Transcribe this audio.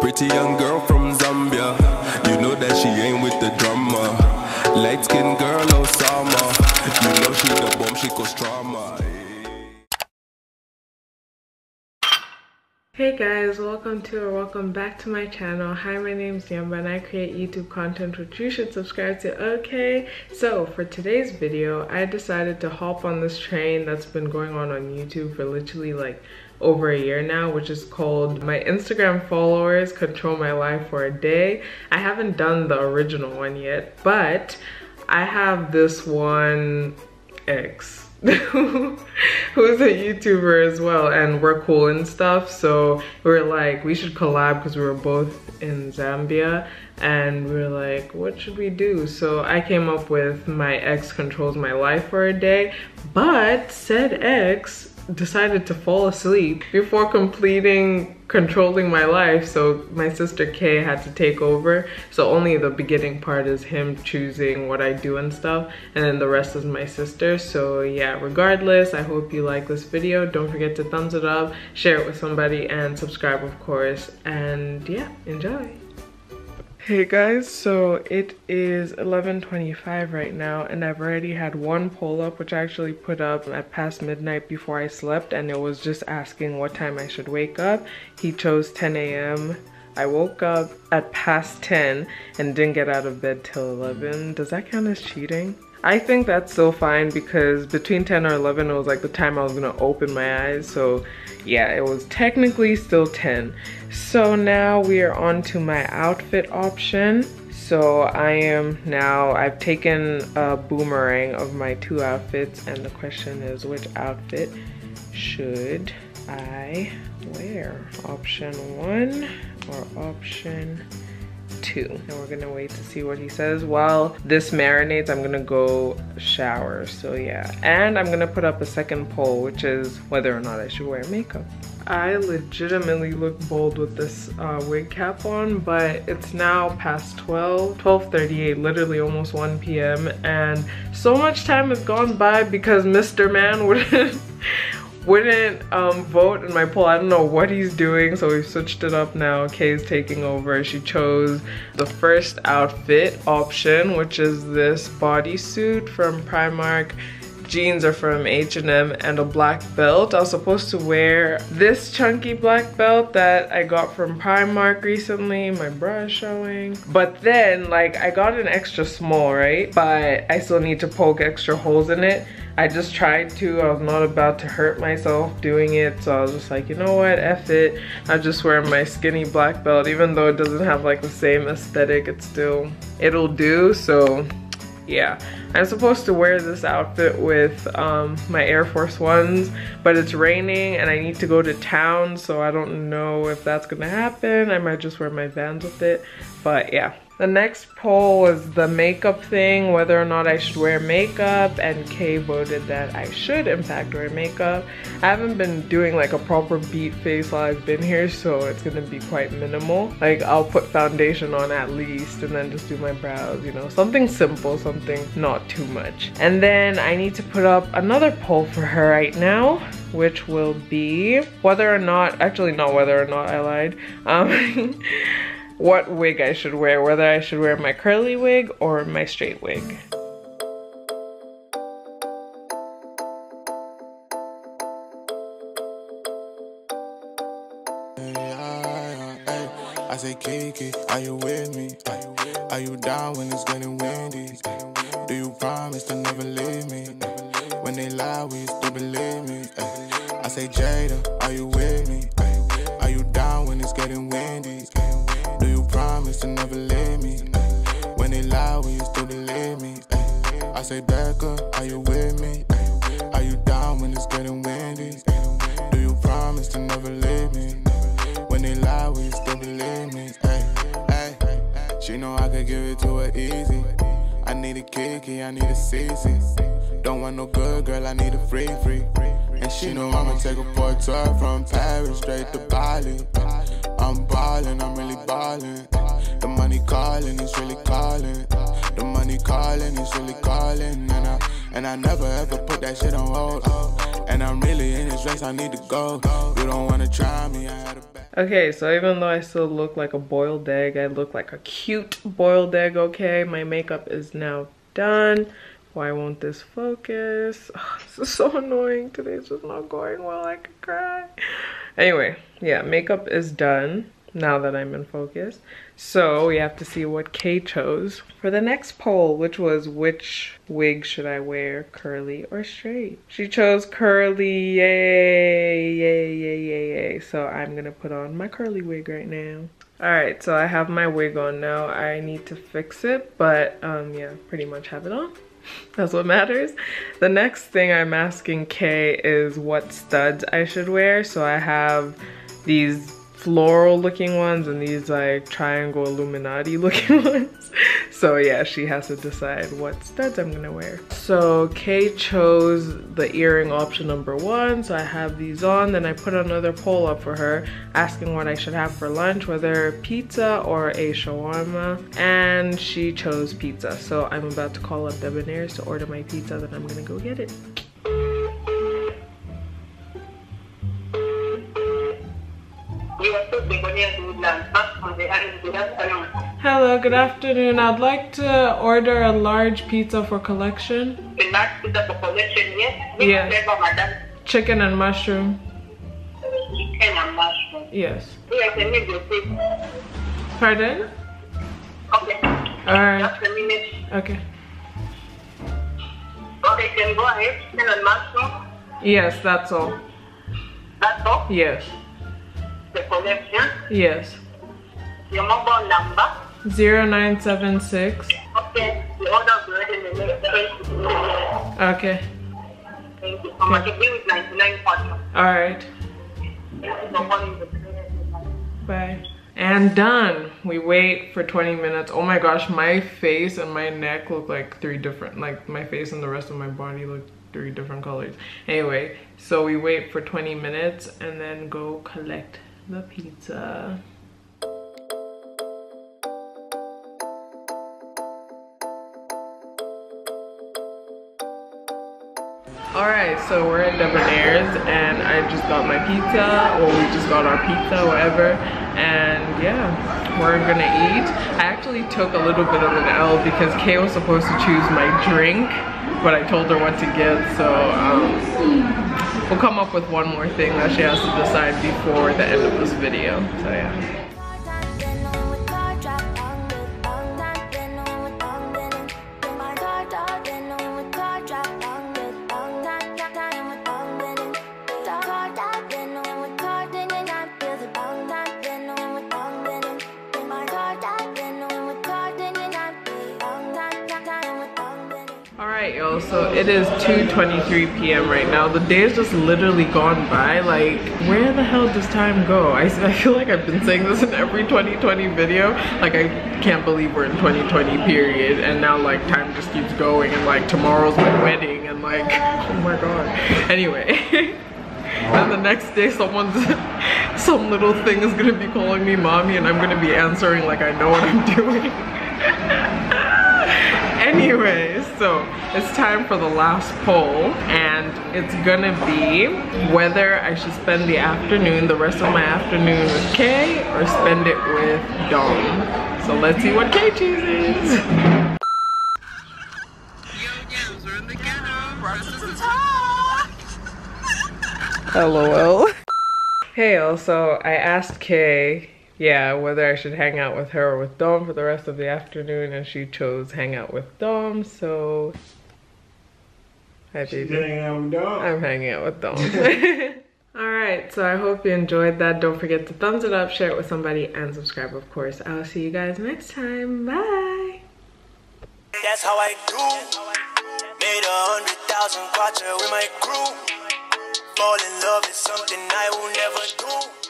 Pretty young girl from Zambia. You know that she ain't with the drama. Light skinned girl, Osama. You know she the bomb, she cause trauma. Eh. Hey guys, welcome to or welcome back to my channel. Hi, my name is Nyemba and I create YouTube content which you should subscribe to, okay? So for today's video, I decided to hop on this train that's been going on on YouTube for literally like over a year now, which is called My Instagram Followers Control My Life for a Day. I haven't done the original one yet, but I have this one X who's a YouTuber as well and we're cool and stuff so we are like we should collab because we were both in Zambia and we are like what should we do? So I came up with my ex controls my life for a day but said ex decided to fall asleep before completing controlling my life. So my sister Kay had to take over. So only the beginning part is him choosing what I do and stuff and then the rest is my sister. So yeah regardless I hope you like this video. Don't forget to thumbs it up share it with somebody and subscribe of course. And yeah enjoy Hey guys, so it is 11.25 right now and I've already had one poll up which I actually put up at past midnight before I slept and it was just asking what time I should wake up. He chose 10 a.m. I woke up at past 10 and didn't get out of bed till 11. Does that count as cheating? I think that's still fine because between 10 or 11 it was like the time I was gonna open my eyes. So yeah it was technically still 10 so now we are on to my outfit option. So I am now I've taken a boomerang of my two outfits and the question is which outfit should I wear? Option one or option two. And we're gonna wait to see what he says. While this marinates, I'm gonna go shower. So yeah. And I'm gonna put up a second poll, which is whether or not I should wear makeup. I legitimately look bold with this uh, wig cap on, but it's now past 12, 12.38, literally almost 1 p.m. And so much time has gone by because Mr. Man wouldn't wouldn't um, vote in my poll. I don't know what he's doing, so we switched it up now. Kay's taking over. She chose the first outfit option, which is this bodysuit from Primark jeans are from H&M and a black belt. I was supposed to wear this chunky black belt that I got from Primark recently. My bra is showing. But then like I got an extra small, right? But I still need to poke extra holes in it. I just tried to. I was not about to hurt myself doing it. So I was just like, you know what, F it. I just wear my skinny black belt. Even though it doesn't have like the same aesthetic, it still, it'll do. So yeah i'm supposed to wear this outfit with um, my air force ones but it's raining and i need to go to town so i don't know if that's gonna happen i might just wear my vans with it but yeah the next poll was the makeup thing, whether or not I should wear makeup, and Kay voted that I should in fact wear makeup. I haven't been doing like a proper beat face while I've been here, so it's gonna be quite minimal. Like I'll put foundation on at least and then just do my brows, you know, something simple, something not too much. And then I need to put up another poll for her right now, which will be whether or not, actually not whether or not I lied, um, what wig I should wear, whether I should wear my curly wig or my straight wig. Say Kiki, are you with me? Are you down when it's getting windy? Do you promise to never leave me? When they lie, we still believe me? I say Jada, are you with me? Are you down when it's getting windy? Do you promise to never leave me. When they lie, will you still believe me? I say, Becca, are you with me? Are you down when it's getting windy? She know I could give it to her easy. I need a kiki, I need a CC. Don't want no good girl, I need a free free. And she know I'ma take a tour from Paris straight to Bali. I'm ballin', I'm really ballin'. The money calling, it's really calling. The money calling, it's really calling. And I, and I never ever put that shit on hold. And I'm really in this race, I need to go. You don't wanna try me. Okay, so even though I still look like a boiled egg, I look like a cute boiled egg, okay? My makeup is now done. Why won't this focus? Oh, this is so annoying. Today's just not going well. I could cry. Anyway, yeah, makeup is done now that I'm in focus. So we have to see what Kay chose for the next poll, which was which wig should I wear, curly or straight? She chose curly, yay, yay, yay, yay, yay. So I'm gonna put on my curly wig right now. All right, so I have my wig on now. I need to fix it, but um, yeah, pretty much have it on. That's what matters. The next thing I'm asking Kay is what studs I should wear. So I have these floral looking ones and these like triangle Illuminati looking ones. So yeah, she has to decide what studs I'm gonna wear. So Kay chose the earring option number one. So I have these on. Then I put another poll up for her asking what I should have for lunch, whether pizza or a shawarma. And she chose pizza. So I'm about to call up Debonair's to order my pizza. Then I'm gonna go get it. Hello, good afternoon. I'd like to order a large pizza for collection. The large pizza for collection, yes? Which Yes. flavor, madam? Chicken and mushroom. Chicken and mushroom. Yes. Yes, I need your please. Pardon? Okay. Alright. Just a minute. Okay. Okay, can go ahead. Chicken and mushroom. Yes, that's all. That's all. Yes. The collection. Yes. Your mobile number. 0976. Okay. The order will be ready in the next 20 minutes. Okay. Thank you so much. The bill 99 pounds. Alright. Thank you for calling the clinic. Bye. And done. We wait for 20 minutes. Oh my gosh, my face and my neck look like three different, like my face and the rest of my body look three different colors. Anyway, so we wait for 20 minutes and then go collect the pizza. All right, so we're at Debonair's and I just got my pizza, or we just got our pizza, whatever. And yeah, we're gonna eat. I actually took a little bit of an L because Kay was supposed to choose my drink, but I told her what to get, so um, we'll come up with one more thing that she has to decide before the end of this video. So yeah. Alright y'all, so it is 2.23 p.m. right now. The day has just literally gone by. Like, where the hell does time go? I, I feel like I've been saying this in every 2020 video. Like, I can't believe we're in 2020 period. And now like time just keeps going and like tomorrow's my wedding and like, oh my god. Anyway. And the next day someone's, some little thing is gonna be calling me mommy and I'm gonna be answering like I know what I'm doing. Anyway, so it's time for the last poll and it's gonna be whether I should spend the afternoon, the rest of my afternoon with Kay or spend it with Dom. So let's see what Kay chooses. LOL. Hey, also, I asked Kay, yeah, whether I should hang out with her or with Dom for the rest of the afternoon, and she chose hang out with Dom, so. Hi, baby. I'm hanging out with Dom. Alright, so I hope you enjoyed that. Don't forget to thumbs it up, share it with somebody, and subscribe, of course. I'll see you guys next time. Bye! That's how I do. Made a hundred thousand quattro with my crew. Fall in love is something I will never do.